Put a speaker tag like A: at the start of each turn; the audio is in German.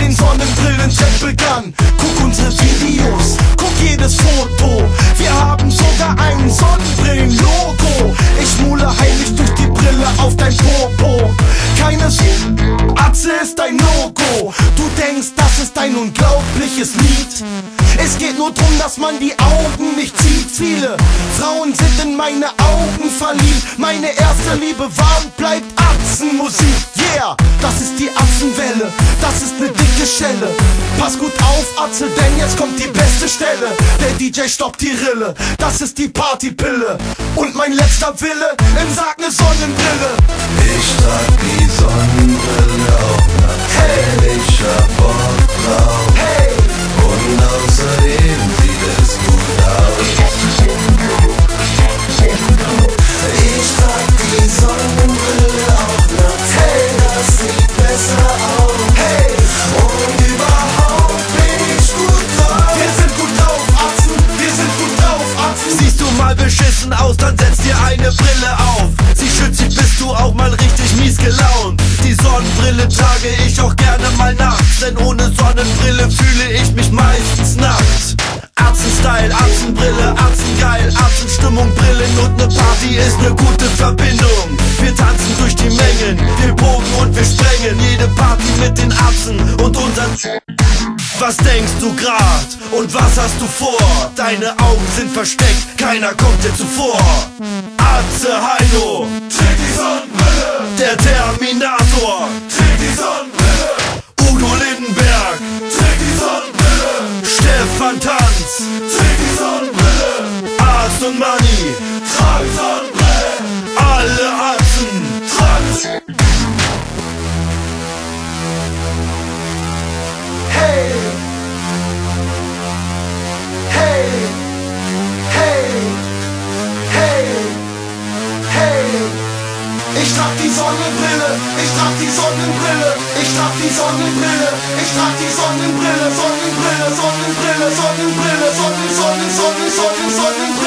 A: Den Sonnenbrillen-Set begann. Guck unsere Videos, guck jedes Foto. Wir haben sogar ein Sonnenbrillen-Logo. Ich mule heimlich durch die Brille auf dein Popo. Keine Atze ist ein No-Go. Du denkst, das ist ein unglaubliches Lied. Es geht nur drum, dass man die Augen nicht zieht. Viele Frauen sind in meine Augen verliebt. Meine erste Liebe war und bleibt Atzenmusik. Yeah, das ist die Atzenwelle. Das ist ne dicke Schelle. Pass gut auf, Atze, denn jetzt kommt die beste Stelle. Der DJ stoppt die Rille. Das ist die Partypille. Und mein letzter Wille im Sarg ne Sonnenbrille.
B: Ich trag die Sonnenbrille nachts, hey.
C: Beschissen aus, dann setz dir eine Brille auf. Sie schützt dich, bist du auch mal richtig mies gelaunt. Die Sonnenbrille trage ich auch gerne mal nachts, denn ohne Sonnenbrille fühle ich mich meistens nackt. Arzen-Style, Arzenbrille, Arzengeil, Arzenstimmung, Brillen und ne Party ist ne gute Verbindung. Wir tanzen durch die Mengen, wir bogen und wir sprengen jede Party mit den Arzen und unseren was denkst du grad und was hast du vor? Deine Augen sind versteckt, keiner kommt dir zuvor. Atze Heino,
A: Träg die Sonnenbrille.
C: der Terminator,
A: Träg die Sonnenbrille.
C: Udo Lindenberg,
A: Träg die Sonnenbrille.
C: Stefan Tanz,
A: Träg die Sonnenbrille.
C: Arzt und Money,
A: Trag Sonnenbrille.
C: alle Atzen.
A: Trag Hey. Hey. Trag die Sonnenbrille, ich trag die Sonnenbrille, ich trag die Sonnenbrille, ich trag die Sonnenbrille, Sonnenbrille, Sonnenbrille, Sonnenbrille, Sonnen, Sonnen, Sonnen, Sonnen, Sonnenbrille.